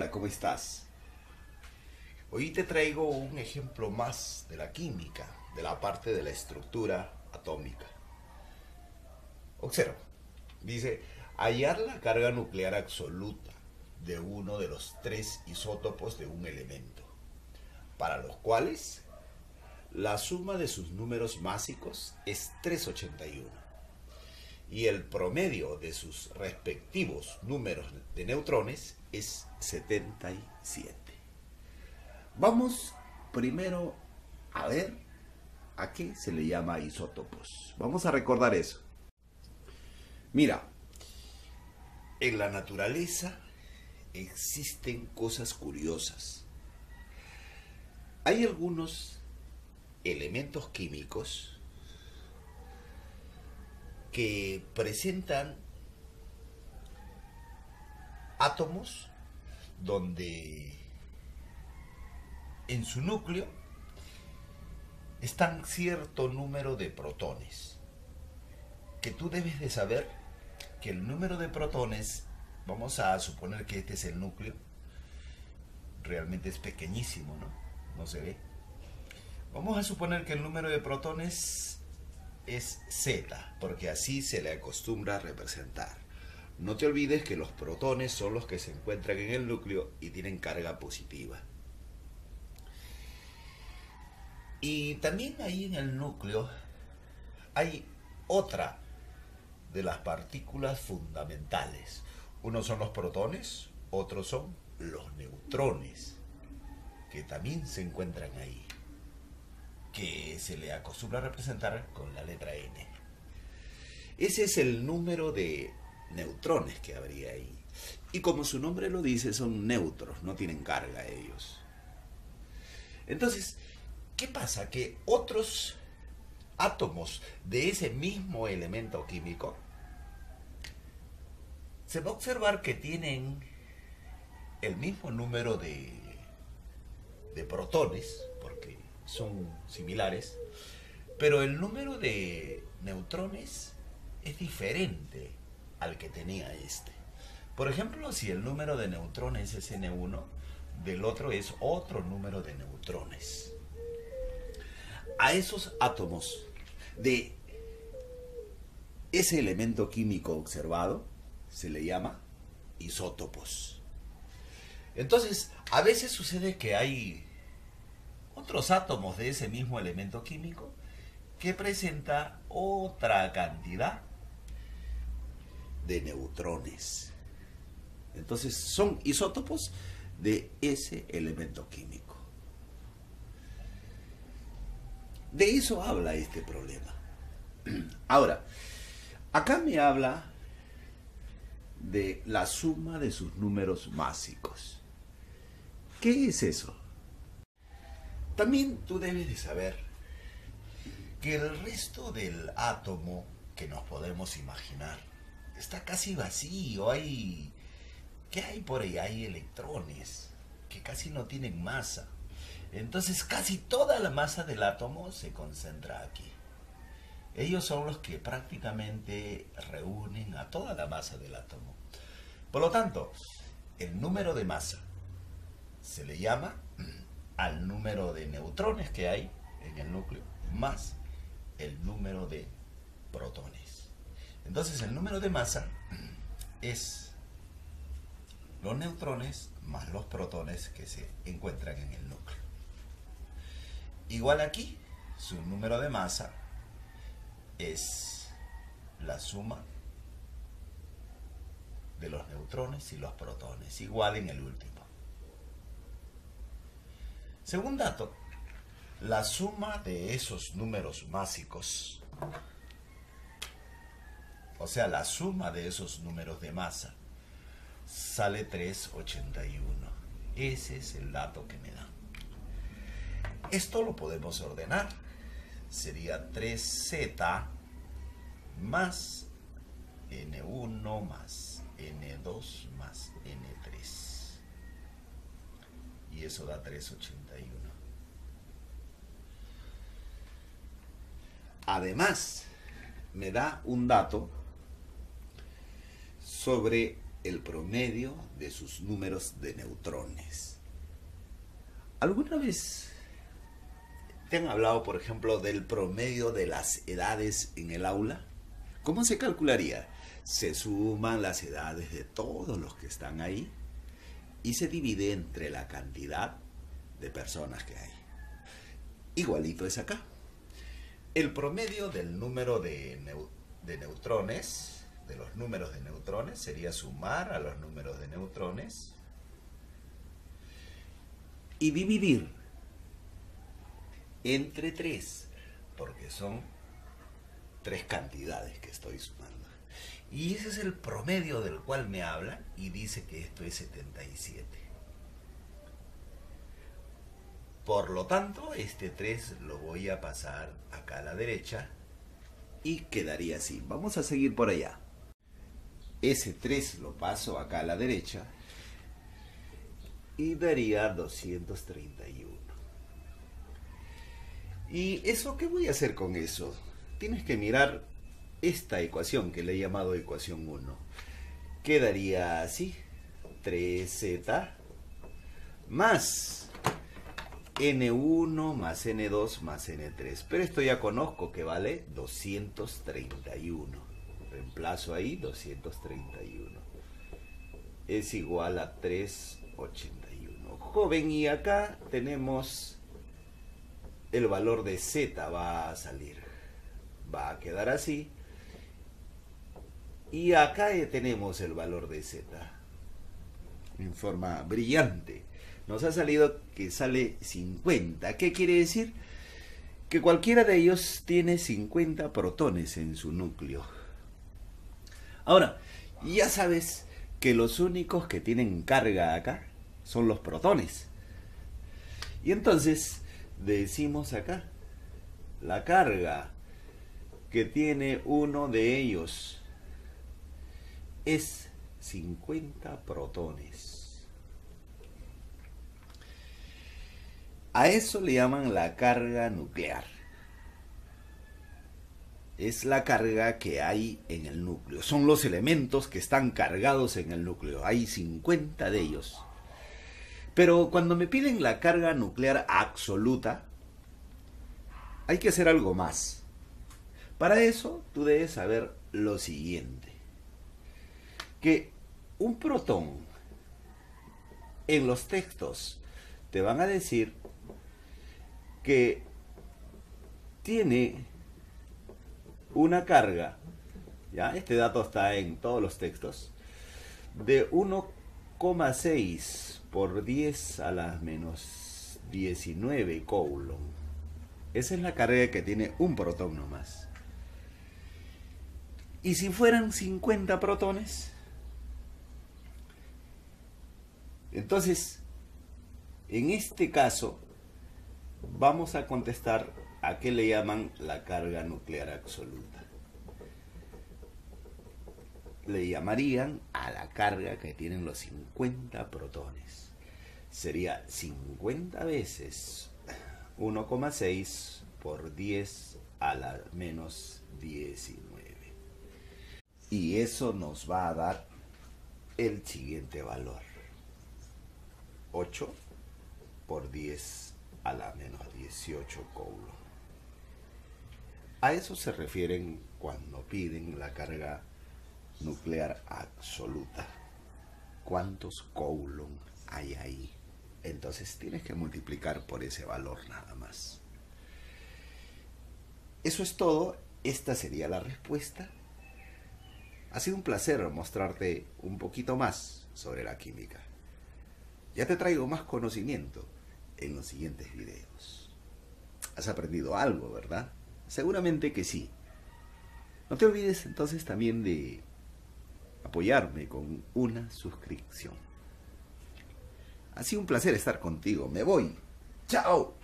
Hola, ¿cómo estás? Hoy te traigo un ejemplo más de la química, de la parte de la estructura atómica. Observa, dice, hallar la carga nuclear absoluta de uno de los tres isótopos de un elemento, para los cuales la suma de sus números másicos es 381 y el promedio de sus respectivos números de neutrones es 77. Vamos primero a ver a qué se le llama isótopos. Vamos a recordar eso. Mira, en la naturaleza existen cosas curiosas. Hay algunos elementos químicos que presentan átomos donde en su núcleo están cierto número de protones. Que tú debes de saber que el número de protones, vamos a suponer que este es el núcleo, realmente es pequeñísimo, ¿no? No se ve. Vamos a suponer que el número de protones es Z, porque así se le acostumbra representar. No te olvides que los protones son los que se encuentran en el núcleo y tienen carga positiva. Y también ahí en el núcleo hay otra de las partículas fundamentales. Unos son los protones, otros son los neutrones, que también se encuentran ahí que se le acostumbra representar con la letra N. Ese es el número de neutrones que habría ahí. Y como su nombre lo dice, son neutros, no tienen carga ellos. Entonces, ¿qué pasa? Que otros átomos de ese mismo elemento químico se va a observar que tienen el mismo número de, de protones, son similares, pero el número de neutrones es diferente al que tenía este. Por ejemplo, si el número de neutrones es N1, del otro es otro número de neutrones. A esos átomos de ese elemento químico observado se le llama isótopos. Entonces, a veces sucede que hay otros átomos de ese mismo elemento químico que presenta otra cantidad de neutrones. Entonces son isótopos de ese elemento químico. De eso habla este problema. Ahora, acá me habla de la suma de sus números másicos. ¿Qué es eso? También tú debes de saber que el resto del átomo que nos podemos imaginar está casi vacío. Hay, ¿Qué hay por ahí? Hay electrones que casi no tienen masa. Entonces casi toda la masa del átomo se concentra aquí. Ellos son los que prácticamente reúnen a toda la masa del átomo. Por lo tanto, el número de masa se le llama al número de neutrones que hay en el núcleo más el número de protones. Entonces el número de masa es los neutrones más los protones que se encuentran en el núcleo. Igual aquí, su número de masa es la suma de los neutrones y los protones, igual en el último. Según dato, la suma de esos números másicos, o sea, la suma de esos números de masa, sale 381. Ese es el dato que me da. Esto lo podemos ordenar. Sería 3z más n1 más n2 más n3 y eso da 381. Además, me da un dato sobre el promedio de sus números de neutrones. ¿Alguna vez te han hablado, por ejemplo, del promedio de las edades en el aula? ¿Cómo se calcularía? Se suman las edades de todos los que están ahí y se divide entre la cantidad de personas que hay. Igualito es acá. El promedio del número de, neutrones, de los números de neutrones, sería sumar a los números de neutrones y dividir entre 3, porque son tres cantidades que estoy sumando. Y ese es el promedio del cual me habla y dice que esto es 77. Por lo tanto, este 3 lo voy a pasar acá a la derecha y quedaría así. Vamos a seguir por allá. Ese 3 lo paso acá a la derecha y daría 231. ¿Y eso qué voy a hacer con eso? Tienes que mirar esta ecuación que le he llamado ecuación 1. Quedaría así. 3z más n1 más n2 más n3. Pero esto ya conozco que vale 231. Reemplazo ahí 231. Es igual a 381. Joven, y acá tenemos el valor de z va a salir. Va a quedar así. Y acá tenemos el valor de z. En forma brillante. Nos ha salido que sale 50. ¿Qué quiere decir? Que cualquiera de ellos tiene 50 protones en su núcleo. Ahora, ya sabes que los únicos que tienen carga acá son los protones. Y entonces decimos acá, la carga que tiene uno de ellos es 50 protones. A eso le llaman la carga nuclear. Es la carga que hay en el núcleo. Son los elementos que están cargados en el núcleo. Hay 50 de ellos. Pero cuando me piden la carga nuclear absoluta, hay que hacer algo más. Para eso tú debes saber lo siguiente. Que un protón en los textos te van a decir que tiene una carga, ya este dato está en todos los textos, de 1,6 por 10 a la menos 19 coulomb. Esa es la carga que tiene un protón nomás. ¿Y si fueran 50 protones? Entonces, en este caso, vamos a contestar a qué le llaman la carga nuclear absoluta. Le llamarían a la carga que tienen los 50 protones. Sería 50 veces 1,6 por 10 a la menos 19. Y eso nos va a dar el siguiente valor. 8 por 10 a la menos 18 coulomb. A eso se refieren cuando piden la carga nuclear absoluta. ¿Cuántos coulomb hay ahí? Entonces tienes que multiplicar por ese valor nada más. Eso es todo. Esta sería la respuesta. Ha sido un placer mostrarte un poquito más sobre la química. Ya te traigo más conocimiento en los siguientes videos. Has aprendido algo, ¿verdad? Seguramente que sí. No te olvides entonces también de apoyarme con una suscripción. Ha sido un placer estar contigo. Me voy. Chao.